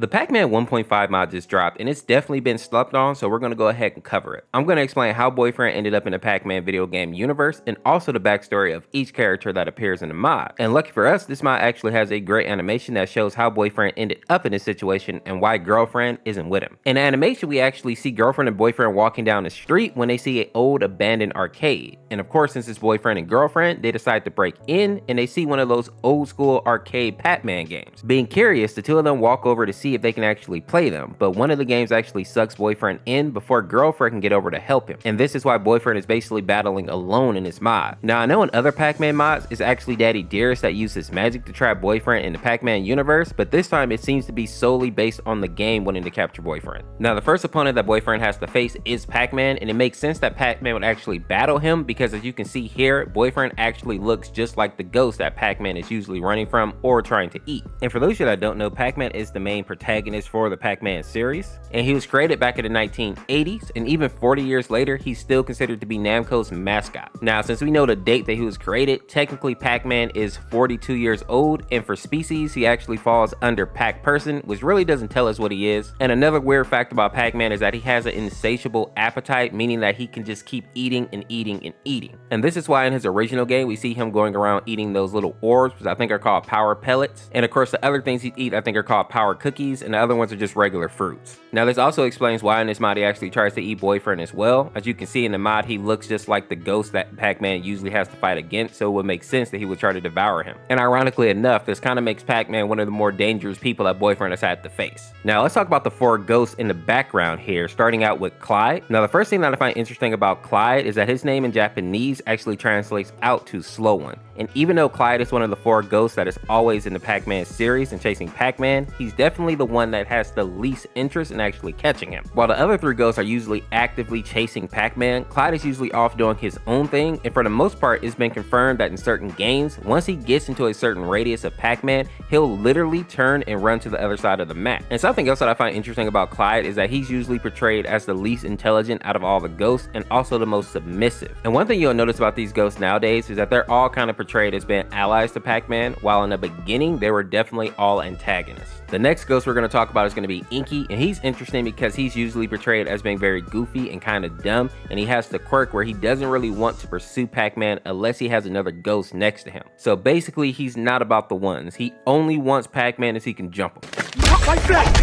The Pac-Man 1.5 mod just dropped and it's definitely been slept on, so we're to go ahead and cover it. I'm to explain how Boyfriend ended up in the Pac-Man video game universe and also the backstory of each character that appears in the mod. And lucky for us, this mod actually has a great animation that shows how Boyfriend ended up in this situation and why Girlfriend isn't with him. In the animation, we actually see Girlfriend and Boyfriend walking down the street when they see an old abandoned arcade. And of course, since it's Boyfriend and Girlfriend, they decide to break in and they see one of those old school arcade Pac-Man games. Being curious, the two of them walk over to see if they can actually play them, but one of the games actually sucks Boyfriend in before Girlfriend can get over to help him. And this is why Boyfriend is basically battling alone in his mod. Now I know in other Pac-Man mods, it's actually Daddy Dearest that uses magic to trap Boyfriend in the Pac-Man universe, but this time it seems to be solely based on the game wanting to capture Boyfriend. Now the first opponent that Boyfriend has to face is Pac-Man, and it makes sense that Pac-Man would actually battle him because as you can see here, Boyfriend actually looks just like the ghost that Pac-Man is usually running from or trying to eat. And for those of you that don't know, Pac-Man is the main protagonist for the Pac-Man series, and he was created back in the 1980s, and even 40 years later, he's still considered to be Namco's mascot. Now, since we know the date that he was created, technically Pac-Man is 42 years old, and for species, he actually falls under Pac-Person, which really doesn't tell us what he is. And another weird fact about Pac-Man is that he has an insatiable appetite, meaning that he can just keep eating and eating and eating. And this is why in his original game, we see him going around eating those little orbs, which I think are called power pellets. And of course, the other things he eat, I think are called power cookies, and the other ones are just regular fruits. Now this also explains why in this mod he actually tries to eat Boyfriend as well. As you can see in the mod, he looks just like the ghost that Pac-Man usually has to fight against, so it would make sense that he would try to devour him. And ironically enough, this kind of makes Pac-Man one of the more dangerous people that Boyfriend has had to face. Now let's talk about the four ghosts in the background here, starting out with Clyde. Now the first thing that I find interesting about Clyde is that his name in Japanese actually translates out to slow one. And even though Clyde is one of the four ghosts that is always in the Pac-Man series and chasing Pac-Man, he's definitely the one that has the least interest in actually catching him. While the other three ghosts are usually actively chasing Pac-Man, Clyde is usually off doing his own thing, and for the most part, it's been confirmed that in certain games, once he gets into a certain radius of Pac-Man, he'll literally turn and run to the other side of the map. And something else that I find interesting about Clyde is that he's usually portrayed as the least intelligent out of all the ghosts and also the most submissive. And one thing you'll notice about these ghosts nowadays is that they're all kind of portrayed as being allies to Pac-Man, while in the beginning, they were definitely all antagonists. The next ghost we're going to talk about is going to be Inky, and he's interesting because he's usually portrayed as being very goofy and kind of dumb, and he has the quirk where he doesn't really want to pursue Pac-Man unless he has another ghost next to him. So basically, he's not about the ones. He only wants Pac-Man as he can jump him. Fight back!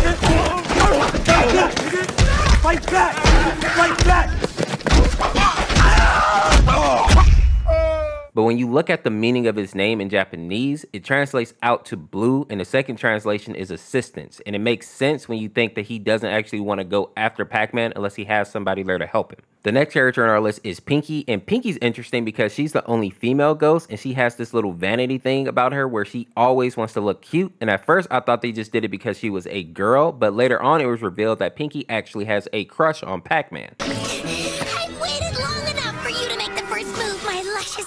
Fight back! Fight back! But when you look at the meaning of his name in Japanese, it translates out to blue, and the second translation is assistance. And it makes sense when you think that he doesn't actually want to go after Pac-Man unless he has somebody there to help him. The next character on our list is Pinky, and Pinky's interesting because she's the only female ghost, and she has this little vanity thing about her where she always wants to look cute. And at first, I thought they just did it because she was a girl, but later on, it was revealed that Pinky actually has a crush on Pac-Man. I've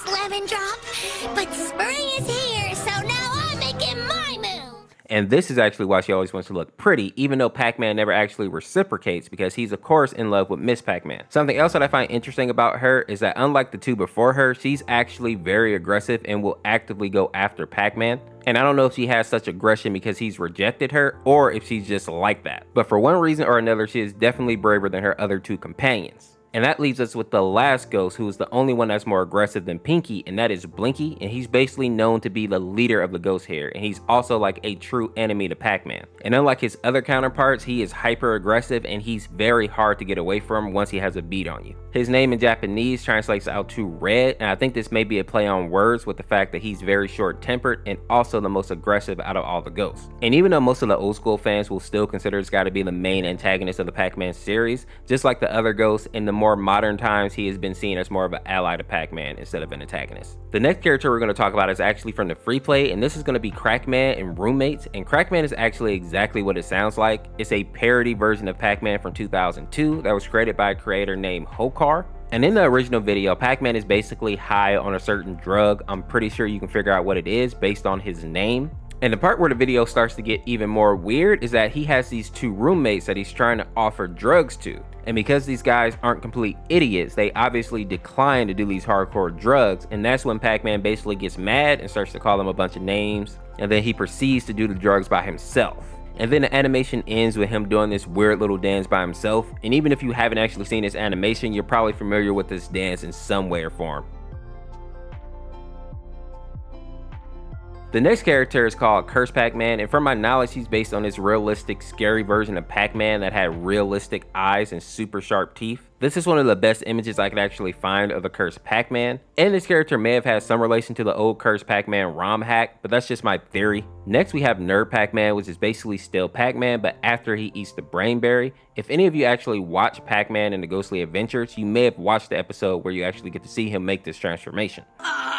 lemon drop. But spring is here, so now I'm making my move. And this is actually why she always wants to look pretty, even though Pac-Man never actually reciprocates because he's of course in love with Miss Pac-Man. Something else that I find interesting about her is that unlike the two before her, she's actually very aggressive and will actively go after Pac-Man. And I don't know if she has such aggression because he's rejected her or if she's just like that. But for one reason or another, she is definitely braver than her other two companions. And that leaves us with the last ghost, who is the only one that's more aggressive than Pinky, and that is Blinky. And he's basically known to be the leader of the ghost here, and he's also like a true enemy to Pac-Man. And unlike his other counterparts, he is hyper aggressive and he's very hard to get away from once he has a beat on you. His name in Japanese translates out to red, and I think this may be a play on words with the fact that he's very short tempered and also the most aggressive out of all the ghosts. And even though most of the old school fans will still consider this guy to be the main antagonist of the Pac-Man series, just like the other ghosts, in the more modern times, he has been seen as more of an ally to Pac-Man instead of an antagonist. The next character we're going to talk about is actually from the free play, and this is going to be Crackman and Roommates. And Crackman is actually exactly what it sounds like. It's a parody version of Pac-Man from 2002 that was created by a creator named Hokar. And in the original video, Pac-Man is basically high on a certain drug. I'm pretty sure you can figure out what it is based on his name. And the part where the video starts to get even more weird is that he has these two roommates that he's trying to offer drugs to. And because these guys aren't complete idiots, they obviously decline to do these hardcore drugs. And that's when Pac-Man basically gets mad and starts to call them a bunch of names. And then he proceeds to do the drugs by himself. And then the animation ends with him doing this weird little dance by himself. And even if you haven't actually seen this animation, you're probably familiar with this dance in some way or form. The next character is called Curse Pac-Man, and from my knowledge, he's based on this realistic, scary version of Pac-Man that had realistic eyes and super sharp teeth. This is one of the best images I could actually find of the Cursed Pac-Man, and this character may have had some relation to the old Cursed Pac-Man ROM hack, but that's just my theory. Next we have Nerd Pac-Man, which is basically still Pac-Man, but after he eats the Brain Berry. If any of you actually watch Pac-Man and the Ghostly Adventures, you may have watched the episode where you actually get to see him make this transformation. Uh,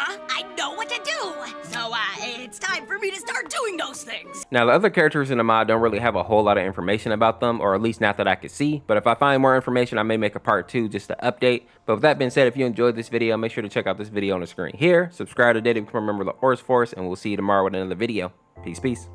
Now the other characters in the mod don't really have a whole lot of information about them, or at least not that I could see, but if I find more information I may make a part 2 just to update. But with that being said, if you enjoyed this video, make sure to check out this video on the screen here, subscribe to Daily become a member of the Horse Force, and we'll see you tomorrow with another video. Peace, peace.